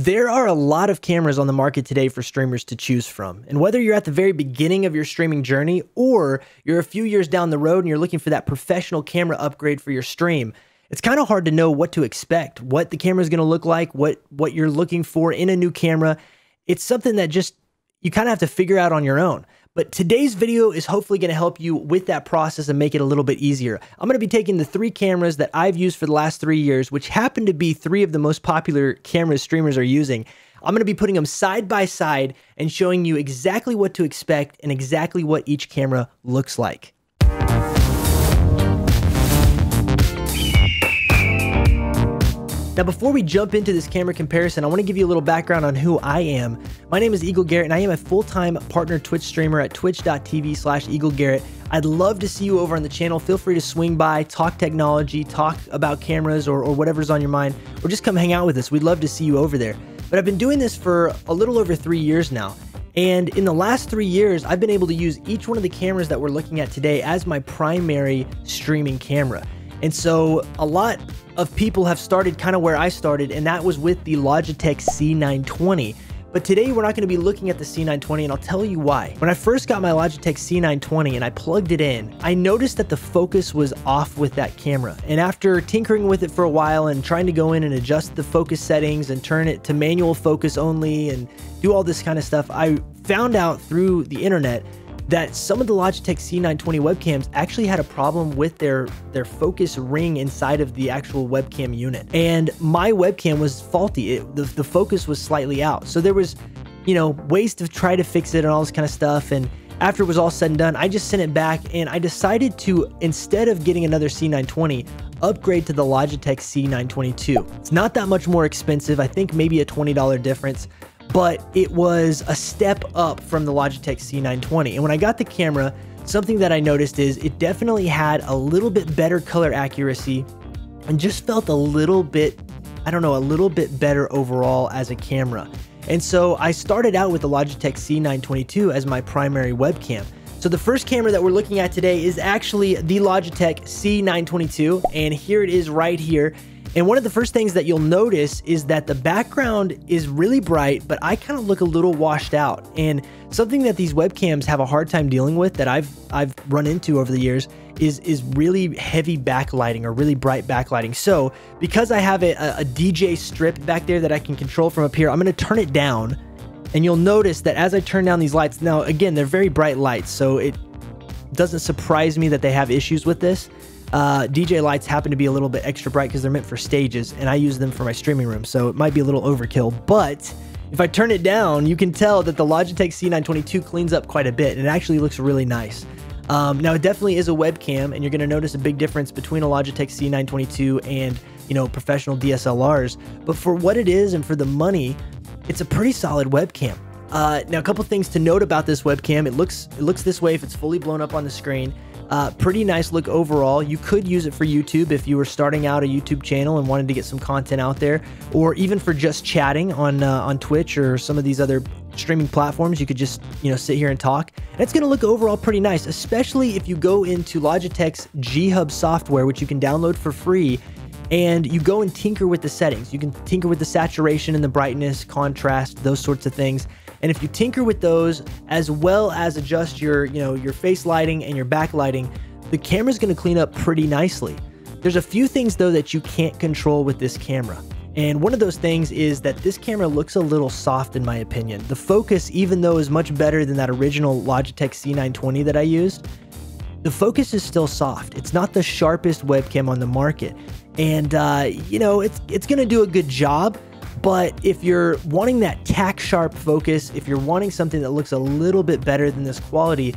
There are a lot of cameras on the market today for streamers to choose from. And whether you're at the very beginning of your streaming journey or you're a few years down the road and you're looking for that professional camera upgrade for your stream, it's kind of hard to know what to expect, what the camera is going to look like, what what you're looking for in a new camera. It's something that just you kind of have to figure out on your own. But today's video is hopefully going to help you with that process and make it a little bit easier. I'm going to be taking the three cameras that I've used for the last three years, which happen to be three of the most popular cameras streamers are using. I'm going to be putting them side by side and showing you exactly what to expect and exactly what each camera looks like. Now, before we jump into this camera comparison, I want to give you a little background on who I am. My name is Eagle Garrett, and I am a full-time partner Twitch streamer at twitch.tv slash Eagle Garrett. I'd love to see you over on the channel. Feel free to swing by, talk technology, talk about cameras or, or whatever's on your mind, or just come hang out with us. We'd love to see you over there. But I've been doing this for a little over three years now. And in the last three years, I've been able to use each one of the cameras that we're looking at today as my primary streaming camera. And so a lot of people have started kind of where I started, and that was with the Logitech C920. But today we're not going to be looking at the C920 and I'll tell you why. When I first got my Logitech C920 and I plugged it in, I noticed that the focus was off with that camera. And after tinkering with it for a while and trying to go in and adjust the focus settings and turn it to manual focus only and do all this kind of stuff, I found out through the internet that some of the Logitech C920 webcams actually had a problem with their their focus ring inside of the actual webcam unit. And my webcam was faulty. It, the, the focus was slightly out. So there was, you know, ways to try to fix it and all this kind of stuff. And after it was all said and done, I just sent it back and I decided to, instead of getting another C920, upgrade to the Logitech C922. It's not that much more expensive. I think maybe a $20 difference but it was a step up from the Logitech C920. And when I got the camera, something that I noticed is it definitely had a little bit better color accuracy and just felt a little bit, I don't know, a little bit better overall as a camera. And so I started out with the Logitech C922 as my primary webcam. So the first camera that we're looking at today is actually the Logitech C922, and here it is right here. And one of the first things that you'll notice is that the background is really bright, but I kind of look a little washed out. And something that these webcams have a hard time dealing with that I've I've run into over the years is is really heavy backlighting or really bright backlighting. So because I have a, a DJ strip back there that I can control from up here, I'm going to turn it down. And you'll notice that as I turn down these lights, now again, they're very bright lights, so it doesn't surprise me that they have issues with this. Uh, DJ lights happen to be a little bit extra bright because they're meant for stages, and I use them for my streaming room, so it might be a little overkill. But if I turn it down, you can tell that the Logitech C922 cleans up quite a bit, and it actually looks really nice. Um, now, it definitely is a webcam, and you're going to notice a big difference between a Logitech C922 and you know professional DSLRs. But for what it is and for the money, it's a pretty solid webcam. Uh, now, a couple things to note about this webcam. It looks it looks this way if it's fully blown up on the screen. Uh, pretty nice look overall. You could use it for YouTube if you were starting out a YouTube channel and wanted to get some content out there, or even for just chatting on uh, on Twitch or some of these other streaming platforms. You could just you know sit here and talk. And it's going to look overall pretty nice, especially if you go into Logitech's G Hub software, which you can download for free. And you go and tinker with the settings. You can tinker with the saturation and the brightness, contrast, those sorts of things. And if you tinker with those as well as adjust your, you know, your face lighting and your back lighting, the camera's going to clean up pretty nicely. There's a few things though that you can't control with this camera. And one of those things is that this camera looks a little soft in my opinion. The focus, even though is much better than that original Logitech C920 that I used, the focus is still soft. It's not the sharpest webcam on the market. And, uh, you know, it's, it's going to do a good job, but if you're wanting that tack sharp focus, if you're wanting something that looks a little bit better than this quality,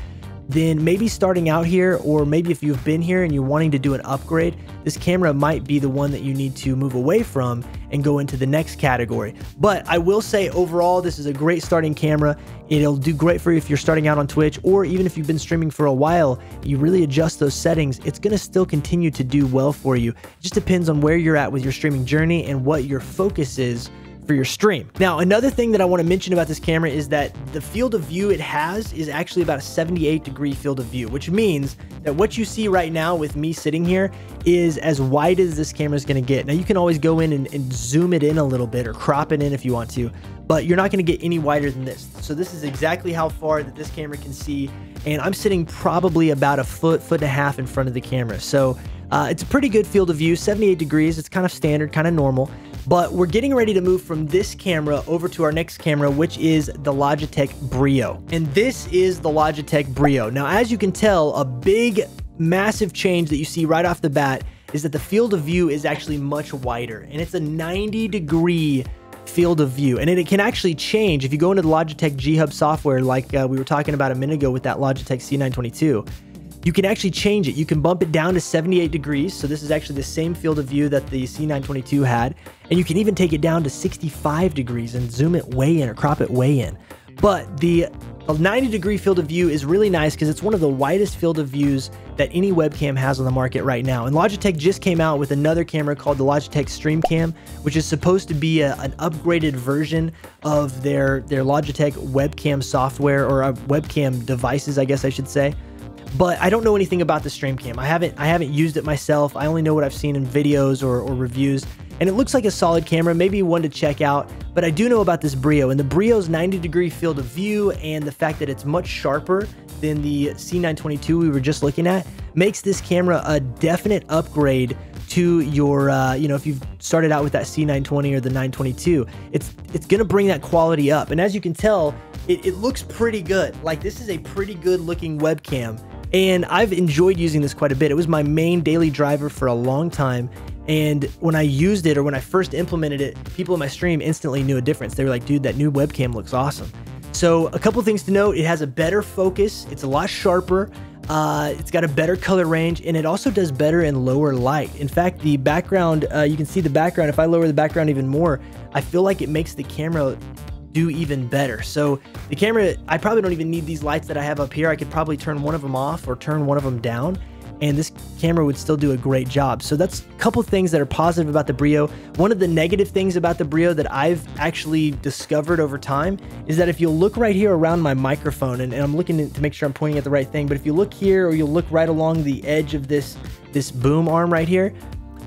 then maybe starting out here, or maybe if you've been here and you're wanting to do an upgrade, this camera might be the one that you need to move away from and go into the next category. But I will say overall, this is a great starting camera. It'll do great for you if you're starting out on Twitch, or even if you've been streaming for a while, you really adjust those settings, it's gonna still continue to do well for you. It just depends on where you're at with your streaming journey and what your focus is for your stream. Now, another thing that I want to mention about this camera is that the field of view it has is actually about a 78 degree field of view, which means that what you see right now with me sitting here is as wide as this camera is going to get. Now, you can always go in and, and zoom it in a little bit or crop it in if you want to, but you're not going to get any wider than this. So this is exactly how far that this camera can see, and I'm sitting probably about a foot, foot and a half in front of the camera. So uh, it's a pretty good field of view, 78 degrees. It's kind of standard, kind of normal. But we're getting ready to move from this camera over to our next camera, which is the Logitech Brio. And this is the Logitech Brio. Now, as you can tell, a big, massive change that you see right off the bat is that the field of view is actually much wider. And it's a 90 degree field of view. And it can actually change if you go into the Logitech G Hub software, like uh, we were talking about a minute ago with that Logitech C922 you can actually change it. You can bump it down to 78 degrees. So this is actually the same field of view that the C922 had. And you can even take it down to 65 degrees and zoom it way in or crop it way in. But the 90 degree field of view is really nice because it's one of the widest field of views that any webcam has on the market right now. And Logitech just came out with another camera called the Logitech StreamCam, which is supposed to be a, an upgraded version of their, their Logitech webcam software or uh, webcam devices, I guess I should say but I don't know anything about the StreamCam. I haven't I haven't used it myself. I only know what I've seen in videos or, or reviews, and it looks like a solid camera, maybe one to check out. But I do know about this Brio, and the Brio's 90 degree field of view and the fact that it's much sharper than the C922 we were just looking at makes this camera a definite upgrade to your uh, you know if you've started out with that C920 or the 922 it's it's gonna bring that quality up and as you can tell it, it looks pretty good like this is a pretty good looking webcam and I've enjoyed using this quite a bit. It was my main daily driver for a long time. And when I used it or when I first implemented it, people in my stream instantly knew a difference. They were like, dude, that new webcam looks awesome. So, a couple things to note it has a better focus, it's a lot sharper. Uh, it's got a better color range and it also does better in lower light. In fact, the background, uh, you can see the background. If I lower the background even more, I feel like it makes the camera do even better. So the camera, I probably don't even need these lights that I have up here. I could probably turn one of them off or turn one of them down and this camera would still do a great job. So that's a couple things that are positive about the Brio. One of the negative things about the Brio that I've actually discovered over time is that if you look right here around my microphone, and, and I'm looking to make sure I'm pointing at the right thing, but if you look here or you'll look right along the edge of this, this boom arm right here,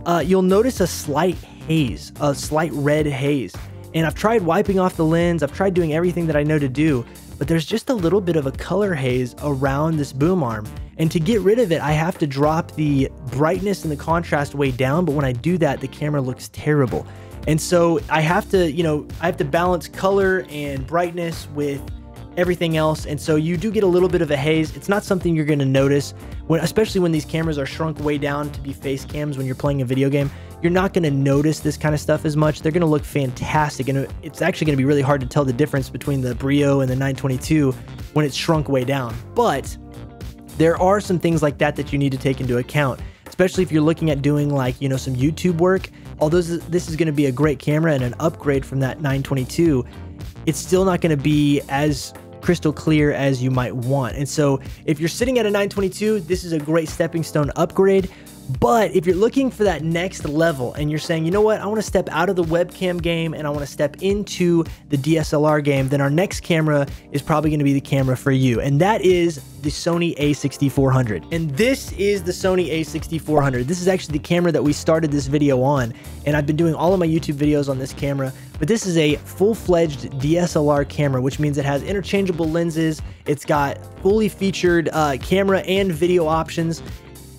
uh, you'll notice a slight haze, a slight red haze. And I've tried wiping off the lens, I've tried doing everything that I know to do, but there's just a little bit of a color haze around this boom arm. And to get rid of it, I have to drop the brightness and the contrast way down, but when I do that, the camera looks terrible. And so I have to, you know, I have to balance color and brightness with everything else. And so you do get a little bit of a haze. It's not something you're to notice when, especially when these cameras are shrunk way down to be face cams when you're playing a video game you're not to notice this kind of stuff as much. They're going to look fantastic, and it's actually going to be really hard to tell the difference between the Brio and the 922 when it's shrunk way down. But there are some things like that that you need to take into account, especially if you're looking at doing like, you know, some YouTube work. Although this is going to be a great camera and an upgrade from that 922, it's still not going to be as crystal clear as you might want. And so if you're sitting at a 922, this is a great stepping stone upgrade. But if you're looking for that next level and you're saying, you know what, I want to step out of the webcam game and I want to step into the DSLR game, then our next camera is probably going to be the camera for you. And that is the Sony a6400. And this is the Sony a6400. This is actually the camera that we started this video on. And I've been doing all of my YouTube videos on this camera. But this is a full-fledged DSLR camera, which means it has interchangeable lenses. It's got fully featured uh, camera and video options.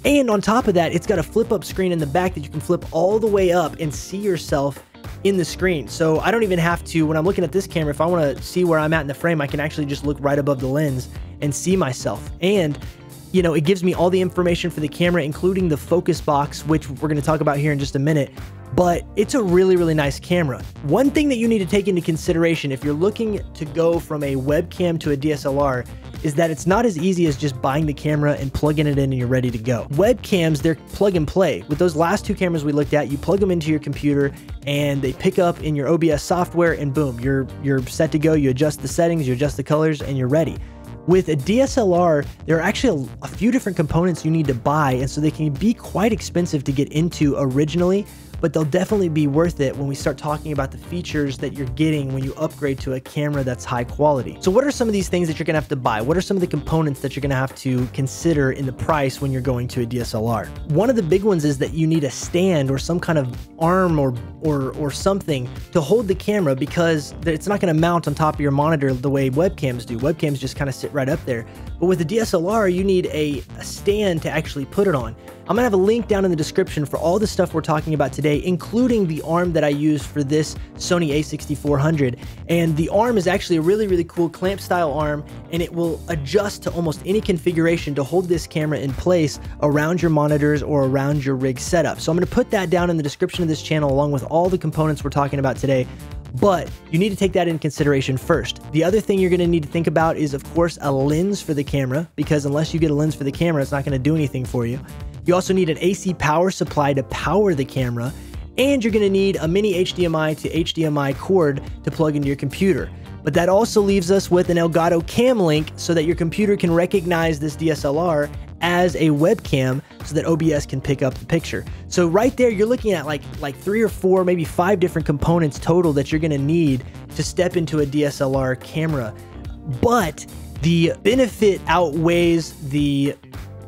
And on top of that, it's got a flip up screen in the back that you can flip all the way up and see yourself in the screen. So I don't even have to, when I'm looking at this camera, if I want to see where I'm at in the frame, I can actually just look right above the lens and see myself. And you know, it gives me all the information for the camera, including the focus box, which we're going to talk about here in just a minute. But it's a really, really nice camera. One thing that you need to take into consideration if you're looking to go from a webcam to a DSLR is that it's not as easy as just buying the camera and plugging it in and you're ready to go. Webcams, they're plug and play. With those last two cameras we looked at, you plug them into your computer and they pick up in your OBS software and boom, you're you're set to go. You adjust the settings, you adjust the colors and you're ready. With a DSLR, there are actually a, a, few different components you need to buy, and so they can be quite expensive to get into originally but they'll definitely be worth it when we start talking about the features that you're getting when you upgrade to a camera that's high quality. So what are some of these things that you're gonna have to buy? What are some of the components that you're gonna have to consider in the price when you're going to a DSLR? One of the big ones is that you need a stand or some kind of arm or or or something to hold the camera because it's not gonna mount on top of your monitor the way webcams do. Webcams just kind of sit right up there. But with a DSLR, you need a, a stand to actually put it on. I'm gonna have a link down in the description for all the stuff we're talking about today, including the arm that I use for this Sony a6400. And the arm is actually a really, really cool clamp style arm, and it will adjust to almost any configuration to hold this camera in place around your monitors or around your rig setup. So I'm gonna put that down in the description of this channel along with all the components we're talking about today but you need to take that in consideration first. The other thing you're to need to think about is, of course, a lens for the camera, because unless you get a lens for the camera, it's not to do anything for you. You also need an AC power supply to power the camera, and you're gonna need a mini HDMI to HDMI cord to plug into your computer. But that also leaves us with an Elgato Cam Link so that your computer can recognize this DSLR as a webcam so that OBS can pick up the picture. So right there, you're looking at like like three or four, maybe five different components total that you're gonna need to step into a DSLR camera. But the benefit outweighs the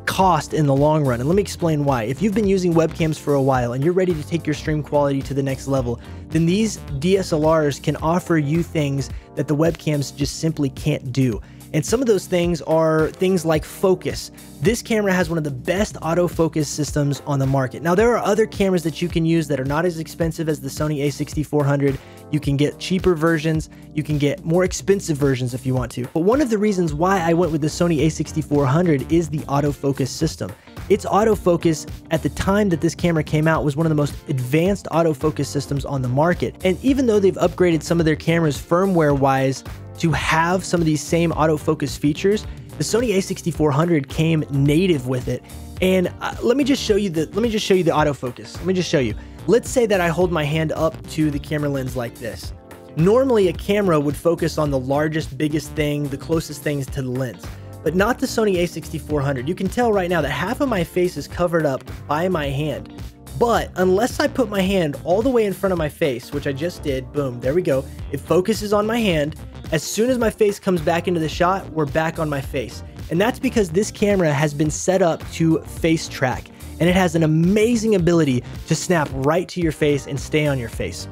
cost in the long run. And let me explain why. If you've been using webcams for a while and you're ready to take your stream quality to the next level, then these DSLRs can offer you things that the webcams just simply can't do. And some of those things are things like focus. This camera has one of the best autofocus systems on the market. Now, there are other cameras that you can use that are not as expensive as the Sony a6400. You can get cheaper versions, you can get more expensive versions if you want to. But one of the reasons why I went with the Sony a6400 is the autofocus system. Its autofocus at the time that this camera came out was one of the most advanced autofocus systems on the market. And even though they've upgraded some of their cameras firmware wise to have some of these same autofocus features, the Sony a6400 came native with it. And uh, let me just show you the let me just show you the autofocus. Let me just show you. Let's say that I hold my hand up to the camera lens like this. Normally a camera would focus on the largest, biggest thing, the closest things to the lens, but not the Sony a6400. You can tell right now that half of my face is covered up by my hand. But unless I put my hand all the way in front of my face, which I just did, boom, there we go. It focuses on my hand. As soon as my face comes back into the shot, we're back on my face. And that's because this camera has been set up to face track and it has an amazing ability to snap right to your face and stay on your face.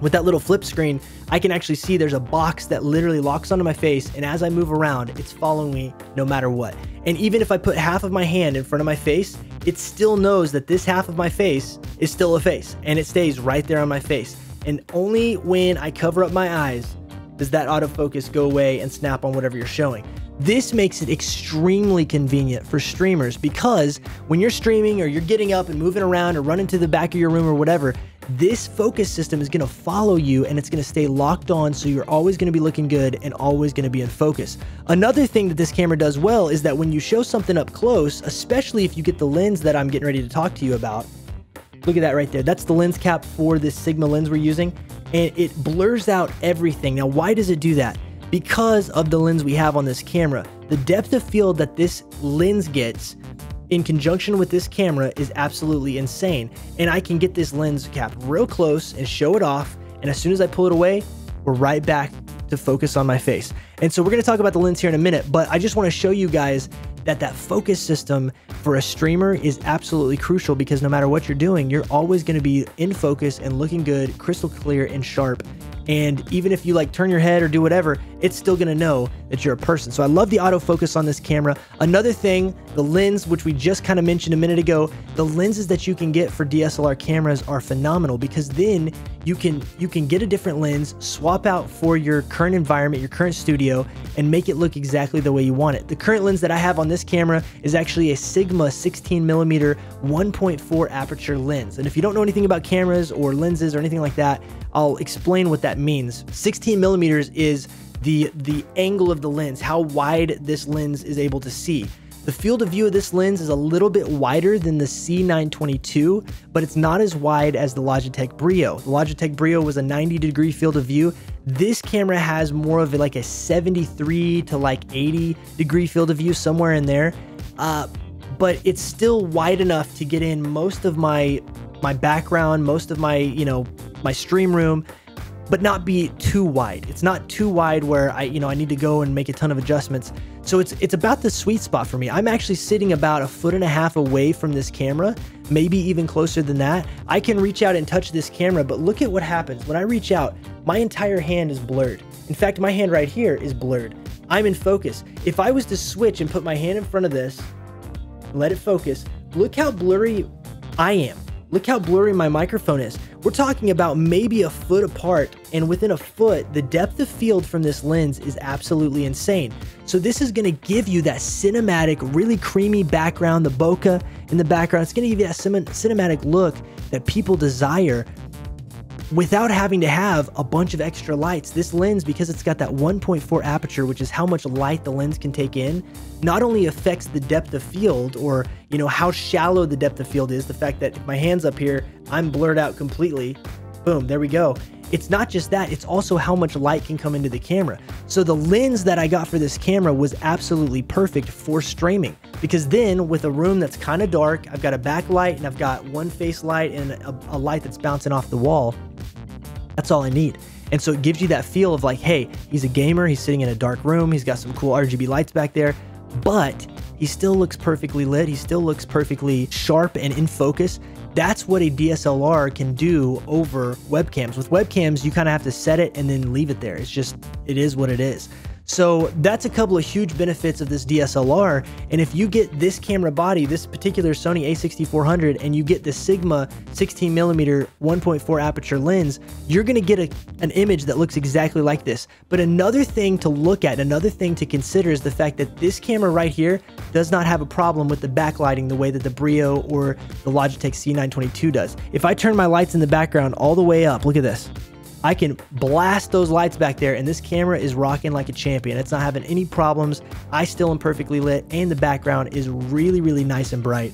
With that little flip screen, I can actually see there's a box that literally locks onto my face, and as I move around, it's following me no matter what. And even if I put half of my hand in front of my face, it still knows that this half of my face is still a face, and it stays right there on my face. And only when I cover up my eyes does that autofocus go away and snap on whatever you're showing. This makes it extremely convenient for streamers because when you're streaming or you're getting up and moving around or running to the back of your room or whatever, this focus system is going to follow you and it's going to stay locked on so you're always going to be looking good and always going to be in focus. Another thing that this camera does well is that when you show something up close, especially if you get the lens that I'm getting ready to talk to you about, look at that right there. That's the lens cap for this Sigma lens we're using and it blurs out everything. Now, why does it do that? because of the lens we have on this camera. The depth of field that this lens gets in conjunction with this camera is absolutely insane. And I can get this lens cap real close and show it off. And as soon as I pull it away, we're right back to focus on my face. And so we're gonna talk about the lens here in a minute, but I just wanna show you guys that that focus system for a streamer is absolutely crucial because no matter what you're doing, you're always gonna be in focus and looking good, crystal clear and sharp and even if you like turn your head or do whatever, it's still gonna know that you're a person. So I love the autofocus on this camera. Another thing, the lens, which we just kind of mentioned a minute ago, the lenses that you can get for DSLR cameras are phenomenal because then you can you can get a different lens, swap out for your current environment, your current studio, and make it look exactly the way you want it. The current lens that I have on this camera is actually a Sigma 16 millimeter 1.4 aperture lens. And if you don't know anything about cameras or lenses or anything like that, I'll explain what that means. 16 millimeters is the, the angle of the lens, how wide this lens is able to see. The field of view of this lens is a little bit wider than the C922, but it's not as wide as the Logitech Brio. The Logitech Brio was a 90 degree field of view. This camera has more of like a 73 to like 80 degree field of view, somewhere in there. Uh, but it's still wide enough to get in most of my my background, most of my, you know, my stream room, but not be too wide. It's not too wide where I, you know, I need to go and make a ton of adjustments. So it's it's about the sweet spot for me. I'm actually sitting about a foot and a half away from this camera, maybe even closer than that. I can reach out and touch this camera, but look at what happens. When I reach out, my entire hand is blurred. In fact, my hand right here is blurred. I'm in focus. If I was to switch and put my hand in front of this, let it focus, look how blurry I am. Look how blurry my microphone is. We're talking about maybe a foot apart, and within a foot, the depth of field from this lens is absolutely insane. So this is gonna give you that cinematic, really creamy background, the bokeh in the background. It's gonna give you that cinematic look that people desire without having to have a bunch of extra lights. This lens, because it's got that 1.4 aperture, which is how much light the lens can take in, not only affects the depth of field or, you know, how shallow the depth of field is, the fact that if my hand's up here, I'm blurred out completely. Boom, there we go. It's not just that, it's also how much light can come into the camera. So the lens that I got for this camera was absolutely perfect for streaming because then with a room that's kind of dark, I've got a backlight and I've got one face light and a, a light that's bouncing off the wall. That's all I need. And so it gives you that feel of like, hey, he's a gamer, he's sitting in a dark room, he's got some cool RGB lights back there, but he still looks perfectly lit, he still looks perfectly sharp and in focus. That's what a DSLR can do over webcams. With webcams, you kind of have to set it and then leave it there. It's just, it is what it is. So that's a couple of huge benefits of this DSLR. And if you get this camera body, this particular Sony a6400, and you get the Sigma 16 millimeter 1.4 aperture lens, you're gonna get a, an image that looks exactly like this. But another thing to look at, another thing to consider is the fact that this camera right here does not have a problem with the backlighting the way that the Brio or the Logitech C922 does. If I turn my lights in the background all the way up, look at this. I can blast those lights back there and this camera is rocking like a champion. It's not having any problems. I still am perfectly lit and the background is really, really nice and bright.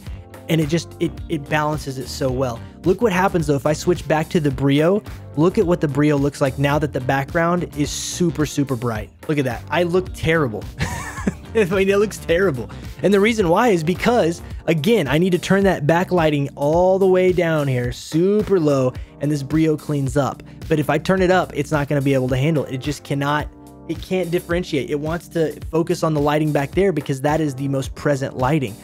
And it just, it, it balances it so well. Look what happens though, if I switch back to the Brio, look at what the Brio looks like now that the background is super, super bright. Look at that. I look terrible. I mean, it looks terrible. And the reason why is because, again, I need to turn that backlighting all the way down here, super low, and this Brio cleans up. But if I turn it up, it's not going to be able to handle it. It just cannot, it can't differentiate. It wants to focus on the lighting back there because that is the most present lighting.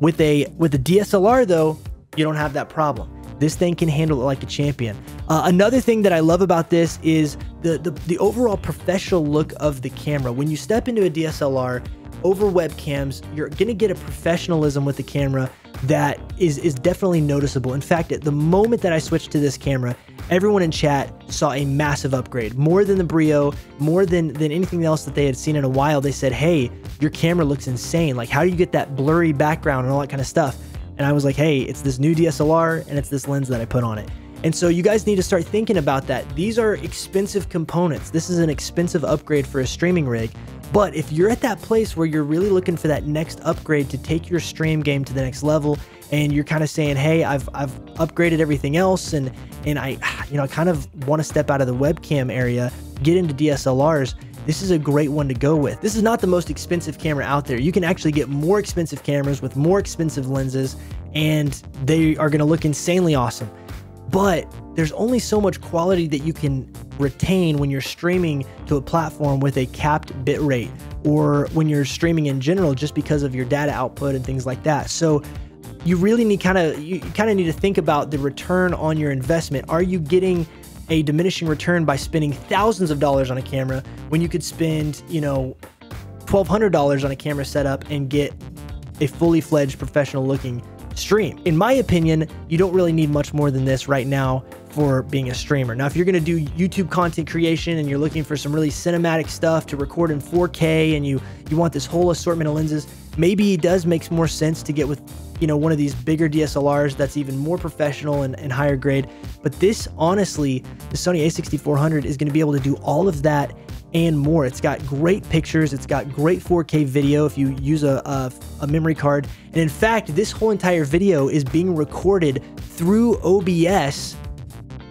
With a with a DSLR though, you don't have that problem. This thing can handle it like a champion. Uh, another thing that I love about this is the, the the overall professional look of the camera. When you step into a DSLR over webcams, you're gonna get a professionalism with the camera that is is definitely noticeable. In fact, at the moment that I switched to this camera, everyone in chat saw a massive upgrade. More than the Brio, more than than anything else that they had seen in a while. They said, "Hey, your camera looks insane. Like how do you get that blurry background and all that kind of stuff?" And I was like, "Hey, it's this new DSLR and it's this lens that I put on it." And so you guys need to start thinking about that. These are expensive components. This is an expensive upgrade for a streaming rig. But if you're at that place where you're really looking for that next upgrade to take your stream game to the next level and you're kind of saying, "Hey, I've I've upgraded everything else and and I you know, I kind of want to step out of the webcam area, get into DSLRs." This is a great one to go with. This is not the most expensive camera out there. You can actually get more expensive cameras with more expensive lenses and they are going to look insanely awesome but there's only so much quality that you can retain when you're streaming to a platform with a capped bit rate or when you're streaming in general just because of your data output and things like that. So you really need kind of you kind of need to think about the return on your investment. Are you getting a diminishing return by spending thousands of dollars on a camera when you could spend, you know, $1200 on a camera setup and get a fully fledged professional looking stream. In my opinion, you don't really need much more than this right now for being a streamer. Now, if you're going to do YouTube content creation and you're looking for some really cinematic stuff to record in 4K and you you want this whole assortment of lenses, maybe it does make more sense to get with you know one of these bigger DSLRs that's even more professional and, and higher grade. But this honestly, the Sony a6400 is going to be able to do all of that and more. It's got great pictures. It's got great 4K video if you use a, a, a, memory card. And in fact, this whole entire video is being recorded through OBS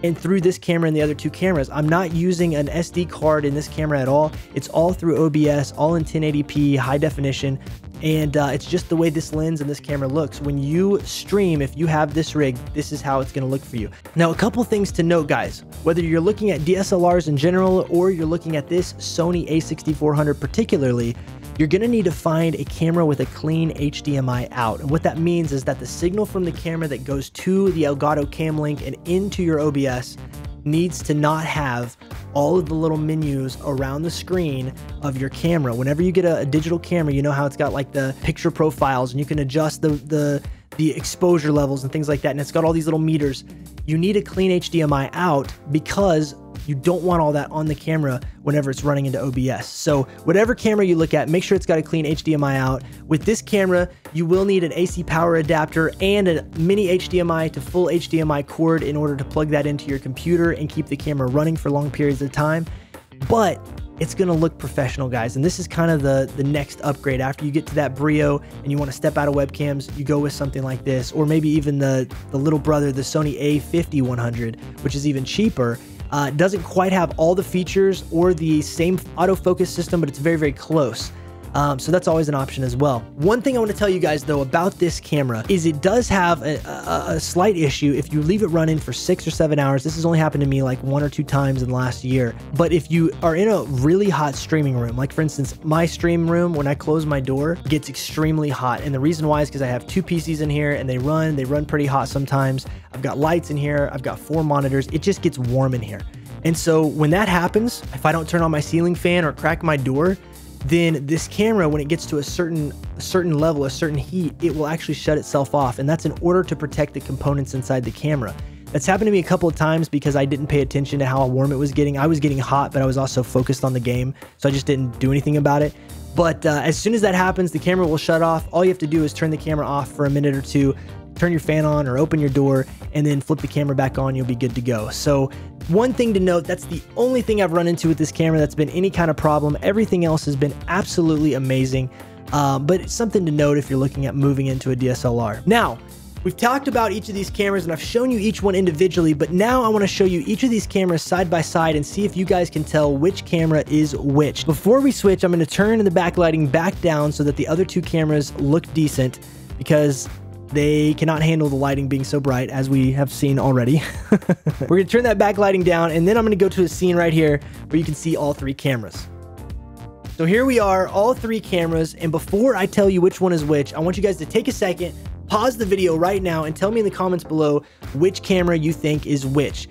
and through this camera and the other two cameras. I'm not using an SD card in this camera at all. It's all through OBS, all in 1080p, high definition. And uh, it's just the way this lens and this camera looks. When you stream, if you have this rig, this is how it's gonna look for you. Now, a couple things to note, guys. Whether you're looking at DSLRs in general or you're looking at this Sony a6400 particularly, you're going to need to find a camera with a clean HDMI out. And what that means is that the signal from the camera that goes to the Elgato Cam Link and into your OBS needs to not have all of the little menus around the screen of your camera. Whenever you get a, a, digital camera, you know how it's got like the picture profiles and you can adjust the, the, the exposure levels and things like that. And it's got all these little meters. You need a clean HDMI out because you don't want all that on the camera whenever it's running into OBS. So whatever camera you look at, make sure it's got a clean HDMI out. With this camera, you will need an AC power adapter and a mini HDMI to full HDMI cord in order to plug that into your computer and keep the camera running for long periods of time. But it's to look professional, guys. And this is kind of the, the next upgrade. After you get to that Brio and you want to step out of webcams, you go with something like this, or maybe even the, the little brother, the Sony a5100, which is even cheaper. Uh, doesn't quite have all the features or the same autofocus system, but it's very, very close. Um, so that's always an option as well. One thing I want to tell you guys though about this camera is it does have a, a, a, slight issue if you leave it running for six or seven hours. This has only happened to me like one or two times in the last year. But if you are in a really hot streaming room, like for instance, my stream room, when I close my door, gets extremely hot. And the reason why is because I have two PCs in here and they run, they run pretty hot sometimes. I've got lights in here, I've got four monitors. It just gets warm in here. And so when that happens, if I don't turn on my ceiling fan or crack my door, then this camera, when it gets to a certain certain level, a certain heat, it will actually shut itself off. And that's in order to protect the components inside the camera. That's happened to me a couple of times because I didn't pay attention to how warm it was getting. I was getting hot, but I was also focused on the game, so I just didn't do anything about it. But uh, as soon as that happens, the camera will shut off. All you have to do is turn the camera off for a minute or two, turn your fan on or open your door, and then flip the camera back on. You'll be good to go. So one thing to note, that's the only thing I've run into with this camera that's been any kind of problem. Everything else has been absolutely amazing. Um, but it's something to note if you're looking at moving into a DSLR. Now, We've talked about each of these cameras and I've shown you each one individually, but now I wanna show you each of these cameras side by side and see if you guys can tell which camera is which. Before we switch, I'm gonna turn the backlighting back down so that the other two cameras look decent because they cannot handle the lighting being so bright as we have seen already. We're gonna turn that backlighting down and then I'm gonna go to a scene right here where you can see all three cameras. So here we are, all three cameras. And before I tell you which one is which, I want you guys to take a second, pause the video right now and tell me in the comments below which camera you think is which.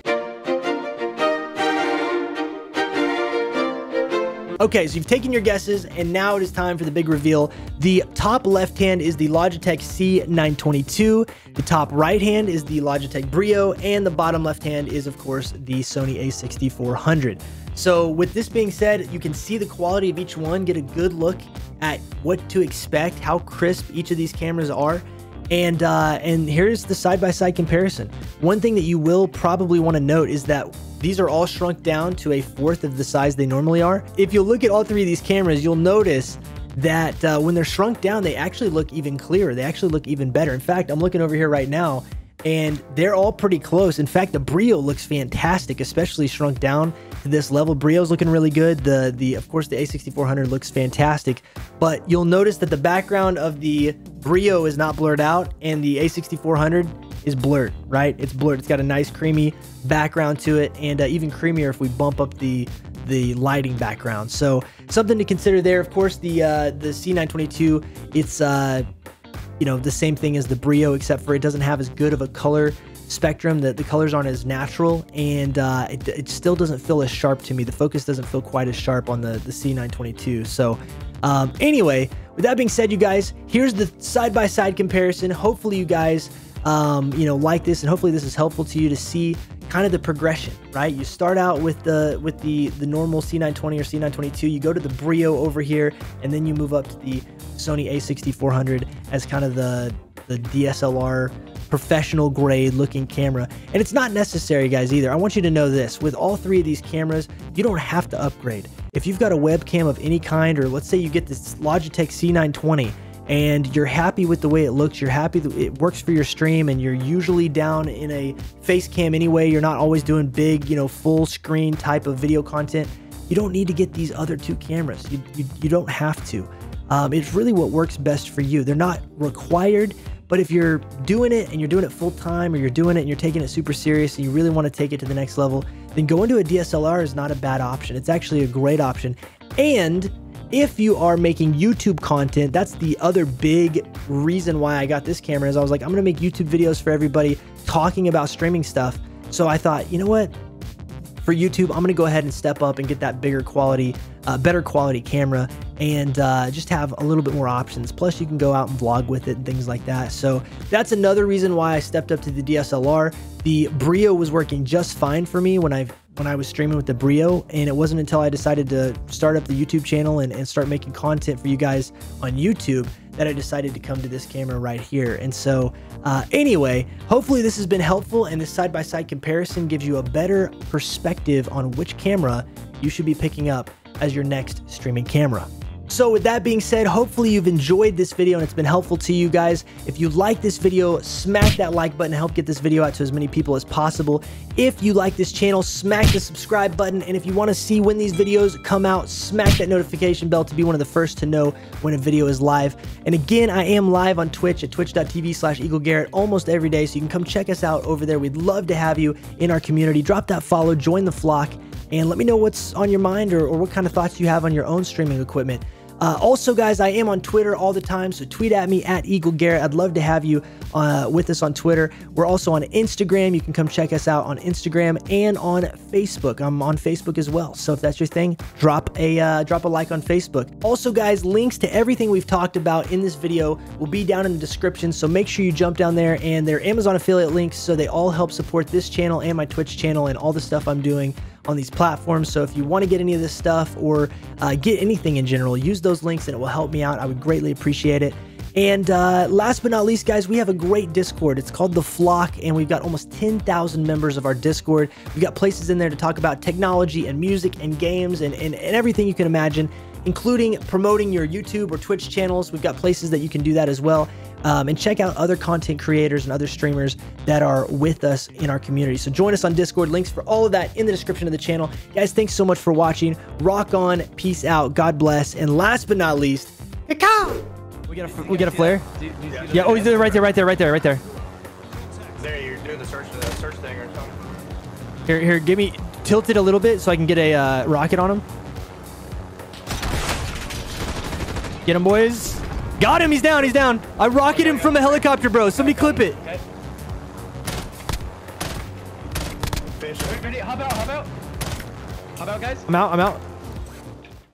Okay, so you've taken your guesses, and now it is time for the big reveal. The top left hand is the Logitech C922, the top right hand is the Logitech Brio, and the bottom left hand is, of course, the Sony a6400. So with this being said, you can see the quality of each one, get a good look at what to expect, how crisp each of these cameras are. And uh, and here's the side-by-side -side comparison. One thing that you will probably want to note is that these are all shrunk down to a fourth of the size they normally are. If you look at all three of these cameras, you'll notice that uh, when they're shrunk down, they actually look even clearer. They actually look even better. In fact, I'm looking over here right now and they're all pretty close. In fact, the Brio looks fantastic, especially shrunk down to this level. Brio's looking really good. The the of course the A6400 looks fantastic, but you'll notice that the background of the Brio is not blurred out and the A6400 is blurred, right? It's blurred. It's got a nice creamy background to it and uh, even creamier if we bump up the the lighting background. So something to consider there. Of course, the uh, the C922, it's uh, you know, the same thing as the Brio, except for it doesn't have as good of a color spectrum. that the colors aren't as natural, and uh, it, it still doesn't feel as sharp to me. The focus doesn't feel quite as sharp on the, the C922. So um, anyway, with that being said, you guys, here's the side-by-side -side comparison. Hopefully you guys, um, you know, like this, and hopefully this is helpful to you to see kind of the progression, right? You start out with the with the the normal C920 or C922, you go to the Brio over here, and then you move up to the Sony a6400 as kind of the the DSLR professional grade looking camera. And it's not necessary, guys, either. I want you to know this. With all three of these cameras, you don't have to upgrade. If you've got a webcam of any kind, or let's say you get this Logitech C920 and you're happy with the way it looks, you're happy that it works for your stream, and you're usually down in a face cam anyway, you're not always doing big, you know, full screen type of video content, you don't need to get these other two cameras. You, you, you don't have to. Um, it's really what works best for you. They're not required, but if you're doing it and you're doing it full time or you're doing it and you're taking it super serious and you really want to take it to the next level, then going to a DSLR is not a bad option. It's actually a great option. And if you are making YouTube content, that's the other big reason why I got this camera is I was like, I'm to make YouTube videos for everybody talking about streaming stuff. So I thought, you know what? For YouTube, I'm to go ahead and step up and get that bigger quality, uh, better quality camera and uh, just have a little bit more options. Plus, you can go out and vlog with it and things like that. So that's another reason why I stepped up to the DSLR. The Brio was working just fine for me when I when I was streaming with the Brio, and it wasn't until I decided to start up the YouTube channel and, and start making content for you guys on YouTube that I decided to come to this camera right here. And so, uh, anyway, hopefully this has been helpful, and this side-by-side -side comparison gives you a better perspective on which camera you should be picking up as your next streaming camera. So with that being said, hopefully you've enjoyed this video and it's been helpful to you guys. If you like this video, smash that like button to help get this video out to as many people as possible. If you like this channel, smash the subscribe button. And if you want to see when these videos come out, smash that notification bell to be one of the first to know when a video is live. And again, I am live on Twitch at twitch.tv slash eaglegarrett almost every day. So you can come check us out over there. We'd love to have you in our community. Drop that follow, join the flock, and let me know what's on your mind or, or what kind of thoughts you have on your own streaming equipment. Uh, also, guys, I am on Twitter all the time, so tweet at me at Eagle Garrett. I'd love to have you uh, with us on Twitter. We're also on Instagram. You can come check us out on Instagram and on Facebook. I'm on Facebook as well, so if that's your thing, drop a uh, drop a like on Facebook. Also, guys, links to everything we've talked about in this video will be down in the description. So make sure you jump down there, and they're Amazon affiliate links, so they all help support this channel and my Twitch channel and all the stuff I'm doing on these platforms. So if you want to get any of this stuff or uh, get anything in general, use those links and it will help me out. I would greatly appreciate it. And uh, last but not least, guys, we have a great Discord. It's called The Flock, and we've got almost 10,000 members of our Discord. We've got places in there to talk about technology and music and games and, and, and everything you can imagine, including promoting your YouTube or Twitch channels. We've got places that you can do that as well um, and check out other content creators and other streamers that are with us in our community. So join us on Discord. Links for all of that in the description of the channel. Guys, thanks so much for watching. Rock on. Peace out. God bless. And last but not least, Kakao! We got a we get a flare. Yeah. Oh, he's there, right there, right there, right there, right there. There, you're doing the search, the search thing or something. Here, here, give me tilt it a little bit so I can get a uh, rocket on him. Get him, boys. Got him. He's down. He's down. I rocketed him from a helicopter, bro. Somebody clip it. Okay. Ready, hop out, hop out. Hop out, guys. I'm out. I'm out.